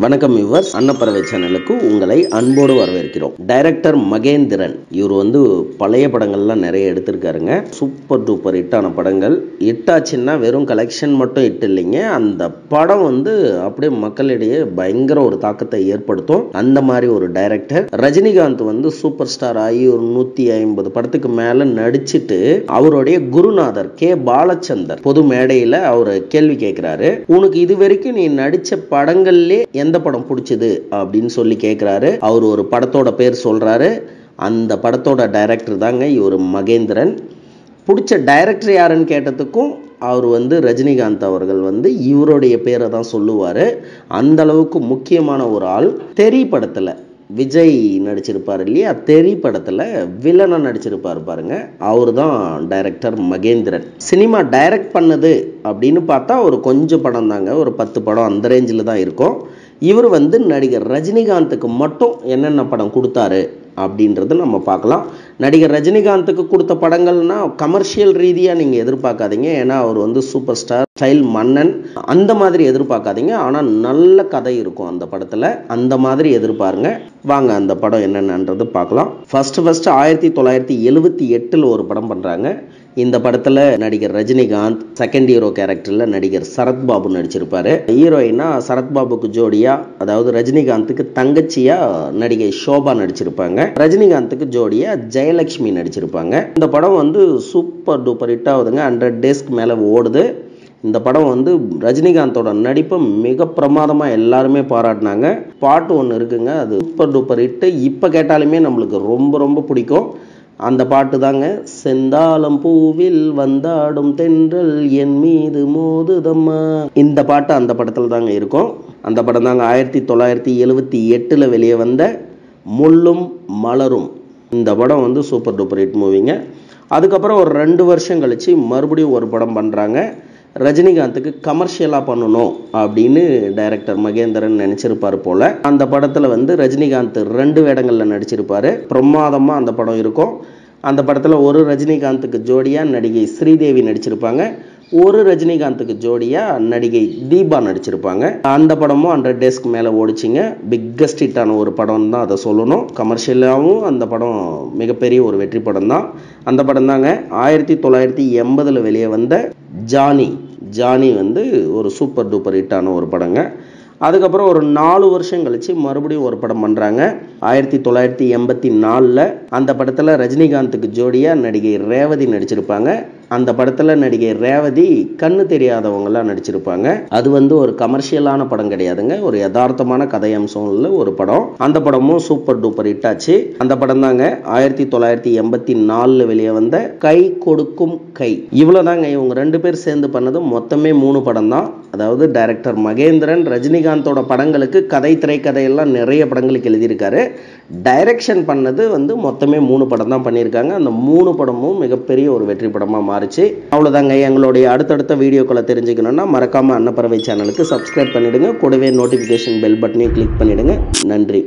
வணக்கம் யுவர்ஸ் அன்னப்பறவை சேனலுக்கு உங்களை அன்போடு வரவேற்கிறோம். டைரக்டர் மகேந்திரன். இவர் வந்து பழைய படங்கள்லாம் நிறைய எடுத்திருக்காருங்க. சூப்பர் டூப்பர் ஹிட்டான படங்கள். ஹிட்டாச்சுன்னா வெறும் கலெக்ஷன் மட்டும் ஹிட் இல்லைங்க. அந்த படம் வந்து அப்படியே மக்களிடையே பயங்கர ஒரு தாக்கத்தை ஏற்படுத்தும். அந்த மாதிரி ஒரு டைரக்டர் ரஜினிகாந்த் வந்து சூப்பர் ஸ்டார் ஆகி ஒரு நூத்தி ஐம்பது படத்துக்கு மேல நடிச்சுட்டு அவருடைய குருநாதர் கே. பாலச்சந்தர் பொது மேடையில அவர் கேள்வி கேட்கிறாரு உனக்கு இது வரைக்கும் நீ நடிச்ச படங்கள்லே எந்த படம் பிடிச்சது அப்படின்னு சொல்லி கேட்குறாரு அவர் ஒரு படத்தோட பேர் சொல்கிறாரு அந்த படத்தோட டைரக்டர் தாங்க இவர் மகேந்திரன். பிடிச்ச டைரக்டர் யாருன்னு கேட்டதுக்கும் அவர் வந்து ரஜினிகாந்த் அவர்கள் வந்து இவருடைய பேரை தான் சொல்லுவார். அந்த அளவுக்கு முக்கியமான ஒரு ஆள். தெரி படத்தில் விஜய் நடிச்சிருப்பார் இல்லையா? தெரி படத்தில் வில்லனாக நடிச்சிருப்பார் பாருங்க. அவர் தான் டைரக்டர் மகேந்திரன். சினிமா டைரக்ட் பண்ணது அப்படின்னு பார்த்தா ஒரு கொஞ்சம் படம் தாங்க. ஒரு பத்து படம் அந்த ரேஞ்சில் தான் இருக்கும். இவர் வந்து நடிகர் ரஜினிகாந்துக்கு மட்டும் என்னென்ன படம் கொடுத்தாரு அப்படின்றத நம்ம பார்க்கலாம். நடிகர் ரஜினிகாந்துக்கு கொடுத்த படங்கள்னா கமர்ஷியல் ரீதியாக நீங்கள் எதிர்பார்க்காதீங்க. ஏன்னா அவர் வந்து சூப்பர் ஸ்டார் ஸ்டைல் மன்னன். அந்த மாதிரி எதிர்பார்க்காதீங்க. ஆனால் நல்ல கதை இருக்கும் அந்த படத்தில். அந்த மாதிரி எதிர்பாருங்க. வாங்க அந்த படம் என்னென்னன்றது பார்க்கலாம். ஃபஸ்ட்டு ஃபஸ்ட்டு ஆயிரத்தி தொள்ளாயிரத்தி எழுபத்தி எட்டில் ஒரு படம் பண்ணுறாங்க இந்த படத்தில் நடிகர் ரஜினிகாந்த் செகண்ட் ஹீரோ கேரக்டரில் நடிகர் சரத்பாபு நடிச்சிருப்பாரு. ஹீரோயினா சரத்பாபுக்கு ஜோடியாக அதாவது ரஜினிகாந்துக்கு தங்கச்சியாக நடிகை ஷோபா நடிச்சிருப்பாங்க. ரஜினிகாந்துக்கு ஜோடியாக ஜெயலட்சுமி நடிச்சிருப்பாங்க. இந்த படம் வந்து சூப்பர் டூப்பர் ஹிட் ஆகுதுங்க. ஹண்ட்ரட் டேஸ்க்கு மேலே ஓடுது. இந்த படம் வந்து ரஜினிகாந்தோட நடிப்பை மிக பிரமாதமாக எல்லாருமே பாராட்டினாங்க. பாட்டு ஒன்று இருக்குங்க. அது சூப்பர் டூப்பர் ஹிட்டு இப்போ கேட்டாலுமே நம்மளுக்கு ரொம்ப ரொம்ப பிடிக்கும். அந்த பாட்டு தாங்க செந்தாளம் பூவில் வந்தாடும் தென்றல் என் மீது மோதுதம்மா. இந்த பாட்டு அந்த படத்தில் தாங்க இருக்கும். அந்த படம் தாங்க ஆயிரத்தி தொள்ளாயிரத்தி எழுவத்தி எட்டில் வெளியே வந்த முள்ளும் மலரும். இந்த படம் வந்து சூப்பர் டூப்பர் ஹிட் மூவிங்க. அதுக்கப்புறம் ஒரு ரெண்டு வருஷம் கழிச்சு மறுபடியும் ஒரு படம் பண்ணுறாங்க ரஜினிகாந்துக்கு கமர்ஷியலாக பண்ணணும் அப்படின்னு டைரக்டர் மகேந்திரன் நினச்சிருப்பார் போல். அந்த படத்தில் வந்து ரஜினிகாந்த் ரெண்டு வேடங்களில் நடிச்சிருப்பார். பிரமாதமாக அந்த படம் இருக்கும். அந்த படத்தில் ஒரு ரஜினிகாந்துக்கு ஜோடியாக நடிகை ஸ்ரீதேவி நடிச்சிருப்பாங்க. ஒரு ரஜினிகாந்துக்கு ஜோடியாக நடிகை தீபா நடிச்சிருப்பாங்க. அந்த படமும் ஹண்ட்ரட் டேஸ்க்கு மேலே ஓடிச்சிங்க. பிக்கஸ்ட் ஹிட்டான ஒரு படம் தான் அதை சொல்லணும். கமர்ஷியலாகவும் அந்த படம் மிகப்பெரிய ஒரு வெற்றி படம் தான் அந்த படம் தாங்க ஆயிரத்தி தொள்ளாயிரத்தி எண்பதில் வெளியே வந்த ஜானி. ஜானி வந்து ஒரு சூப்பர் டூப்பர் ஹிட்டான ஒரு படங்க. அதுக்கப்புறம் ஒரு நாலு வருஷம் கழித்து மறுபடியும் ஒரு படம் பண்ணுறாங்க ஆயிரத்தி தொள்ளாயிரத்தி எண்பத்தி நாலில் அந்த படத்தில் ரஜினிகாந்துக்கு ஜோடியாக நடிகை ரேவதி நடிச்சிருப்பாங்க. அந்த படத்தில் நடிகை ரேவதி கண்ணு தெரியாதவங்களாம் நடிச்சிருப்பாங்க. அது வந்து ஒரு கமர்ஷியலான படம் கிடையாதுங்க. ஒரு யதார்த்தமான கதையம்சம் உள்ள ஒரு படம். அந்த படமும் சூப்பர் டூப்பர் ஹிட் ஆச்சு அந்த படம் தாங்க ஆயிரத்தி தொள்ளாயிரத்தி எண்பத்தி நாலில் வெளியே வந்த கை கொடுக்கும் கை. இவ்வளோதாங்க இவங்க ரெண்டு பேர் சேர்ந்து பண்ணது மொத்தமே மூணு படம் தான் அதாவது டைரக்டர் மகேந்திரன் ரஜினிகாந்தோட படங்களுக்கு கதை திரைக்கதையெல்லாம் நிறைய படங்களுக்கு எழுதியிருக்காரு. டைரக்ஷன் பண்ணது வந்து மொத்தமே மூணு படம் தான் பண்ணியிருக்காங்க. அந்த மூணு படமும் மிகப்பெரிய ஒரு வெற்றி படமாக மாறிச்சு. அவ்வளோதாங்க எங்களுடைய அடுத்தடுத்த வீடியோக்களை தெரிஞ்சுக்கணுன்னா மறக்காமல் அன்னப்பறவை சேனலுக்கு சப்ஸ்கிரைப் பண்ணிவிடுங்க கூடவே நோட்டிஃபிகேஷன் பெல் பட்டனையும் கிளிக் பண்ணிவிடுங்க நன்றி.